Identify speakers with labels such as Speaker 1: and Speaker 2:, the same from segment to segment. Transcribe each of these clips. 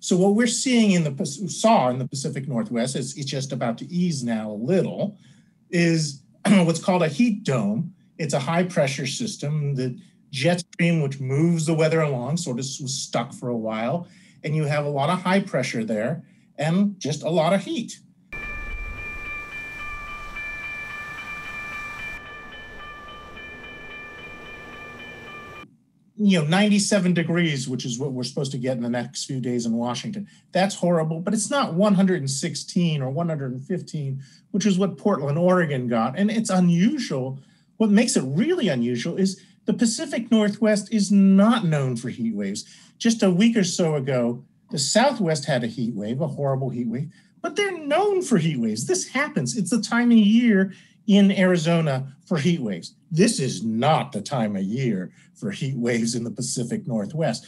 Speaker 1: So what we're seeing in the saw in the Pacific Northwest is it's just about to ease now a little, is what's called a heat dome. It's a high pressure system that jet stream, which moves the weather along, sort of was stuck for a while, and you have a lot of high pressure there and just a lot of heat. You know 97 degrees which is what we're supposed to get in the next few days in washington. That's horrible but it's not 116 or 115 which is what portland oregon got. And it's unusual. What makes it really unusual is the pacific northwest is not known for heat waves. Just a week or so ago the southwest had a heat wave a horrible heat wave but they're known for heat waves this happens it's the time of year in Arizona for heat waves. This is not the time of year for heat waves in the Pacific Northwest.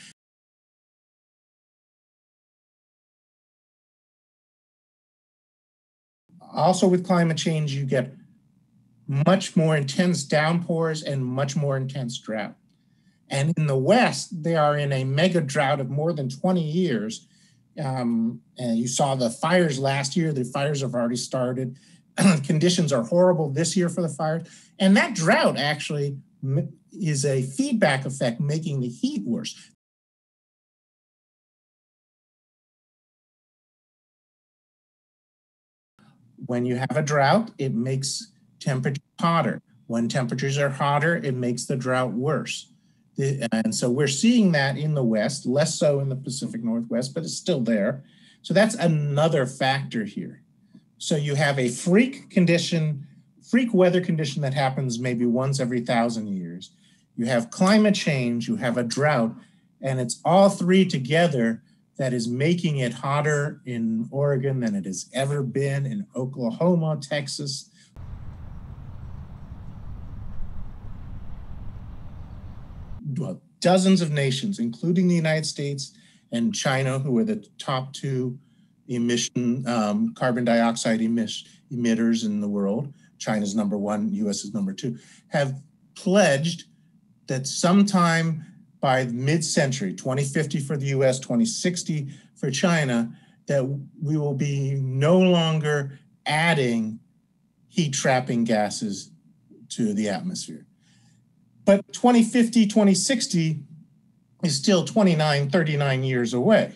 Speaker 1: Also, with climate change, you get much more intense downpours and much more intense drought. And in the West, they are in a mega drought of more than 20 years. Um, and you saw the fires last year, the fires have already started. conditions are horrible this year for the fires. And that drought actually is a feedback effect making the heat worse. When you have a drought, it makes temperatures hotter. When temperatures are hotter, it makes the drought worse. And so we're seeing that in the West, less so in the Pacific Northwest, but it's still there. So that's another factor here. So you have a freak condition, freak weather condition that happens maybe once every thousand years. You have climate change, you have a drought, and it's all three together that is making it hotter in Oregon than it has ever been in Oklahoma, Texas. Dozens of nations, including the United States and China, who are the top two emission um, carbon dioxide emitters in the world, China's number one, US is number two, have pledged that sometime by mid-century, 2050 for the US, 2060 for China, that we will be no longer adding heat trapping gases to the atmosphere. But 2050, 2060 is still 29, 39 years away.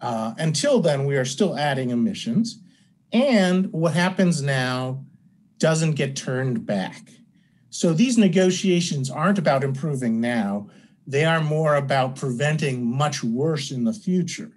Speaker 1: Uh, until then, we are still adding emissions. And what happens now doesn't get turned back. So these negotiations aren't about improving now, they are more about preventing much worse in the future.